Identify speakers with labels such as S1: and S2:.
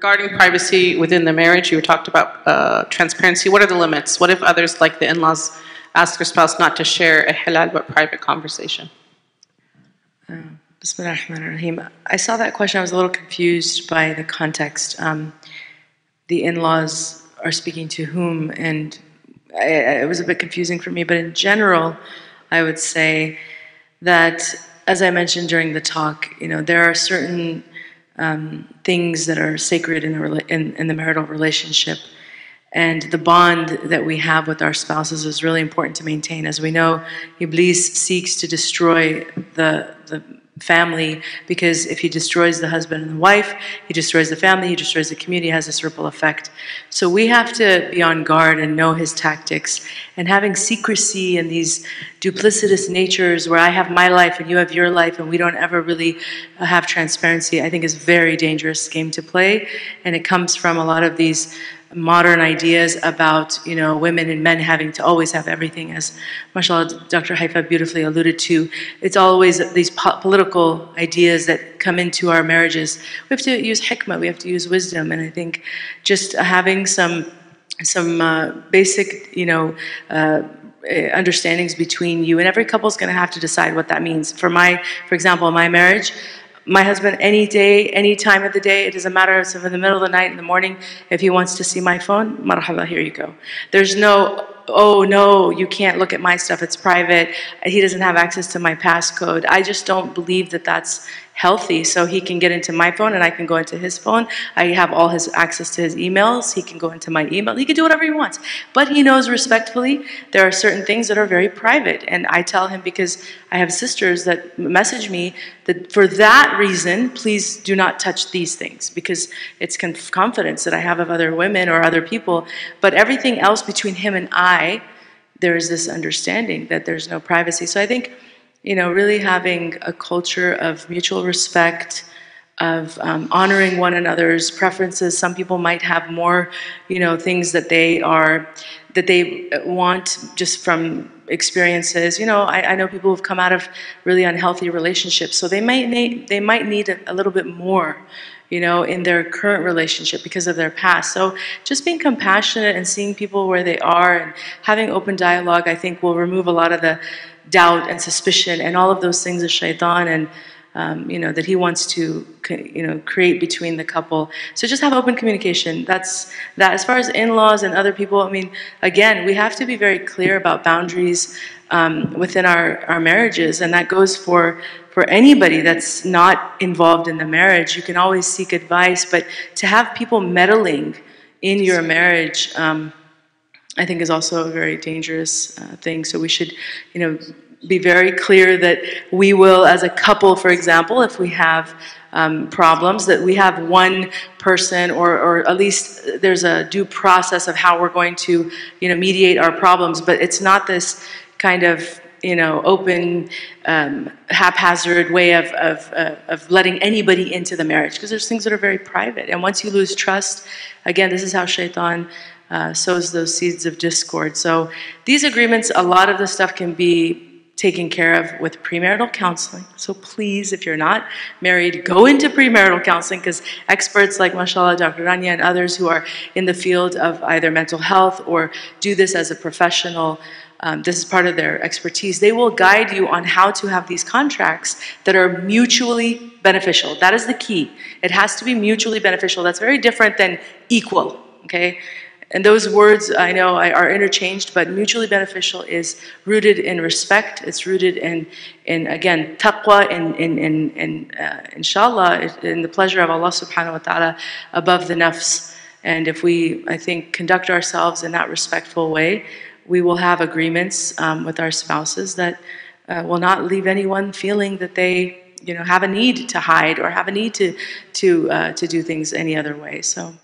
S1: Regarding privacy within the marriage, you talked about uh, transparency. What are the limits? What if others, like the in-laws, ask their spouse not to share a halal but private conversation?
S2: Ar-Rahim. I saw that question. I was a little confused by the context. Um, the in-laws are speaking to whom, and I, it was a bit confusing for me. But in general, I would say that, as I mentioned during the talk, you know, there are certain um, things that are sacred in, in, in the marital relationship. And the bond that we have with our spouses is really important to maintain. As we know, Iblis seeks to destroy the, the family because if he destroys the husband and the wife, he destroys the family, he destroys the community, has this ripple effect. So we have to be on guard and know his tactics. And having secrecy and these duplicitous natures where I have my life and you have your life and we don't ever really uh, have transparency, I think is very dangerous game to play. And it comes from a lot of these modern ideas about you know women and men having to always have everything as mashallah dr Haifaa beautifully alluded to. It's always these po political ideas that come into our marriages. We have to use hikmah we have to use wisdom and i think just having some some uh, basic you know uh, understandings between you and every couple is going to have to decide what that means. For my for example my marriage my husband any day, any time of the day. It doesn't matter if it's in the middle of the night, in the morning. If he wants to see my phone, marhaba, here you go. There's no, oh no, you can't look at my stuff, it's private. He doesn't have access to my passcode. I just don't believe that that's healthy. So he can get into my phone and I can go into his phone. I have all his access to his emails. He can go into my email. He can do whatever he wants. But he knows respectfully there are certain things that are very private. And I tell him because I have sisters that message me that for that reason, please do not touch these things because it's confidence that I have of other women or other people. But everything else between him and I, there is this understanding that there's no privacy. So I think you know, really having a culture of mutual respect, of um, honoring one another's preferences. Some people might have more, you know, things that they are, that they want just from experiences. You know, I, I know people who've come out of really unhealthy relationships, so they might need, they might need a, a little bit more, you know, in their current relationship because of their past. So just being compassionate and seeing people where they are and having open dialogue, I think will remove a lot of the doubt and suspicion and all of those things of shaitan and um, you know that he wants to you know create between the couple. So just have open communication. That's that as far as in-laws and other people i mean again we have to be very clear about boundaries um, within our, our marriages. And that goes for for anybody that's not involved in the marriage. You can always seek advice but to have people meddling in your marriage um, I think is also a very dangerous uh, thing. So we should, you know, be very clear that we will, as a couple, for example, if we have um, problems, that we have one person, or, or at least there's a due process of how we're going to, you know, mediate our problems. But it's not this kind of you know, open, um, haphazard way of, of, uh, of letting anybody into the marriage because there's things that are very private. And once you lose trust, again, this is how shaitan uh, sows those seeds of discord. So these agreements, a lot of the stuff can be taken care of with premarital counseling. So please, if you're not married, go into premarital counseling because experts like mashallah, Dr. Rania and others who are in the field of either mental health or do this as a professional, um, this is part of their expertise, they will guide you on how to have these contracts that are mutually beneficial. That is the key. It has to be mutually beneficial. That's very different than equal, okay? And those words I know are interchanged, but mutually beneficial is rooted in respect. It's rooted in, in again, taqwa, in, in, in, in uh, inshallah, in the pleasure of Allah subhanahu wa ta'ala above the nafs. And if we, I think, conduct ourselves in that respectful way, we will have agreements um, with our spouses that uh, will not leave anyone feeling that they you know, have a need to hide or have a need to, to, uh, to do things any other way. So.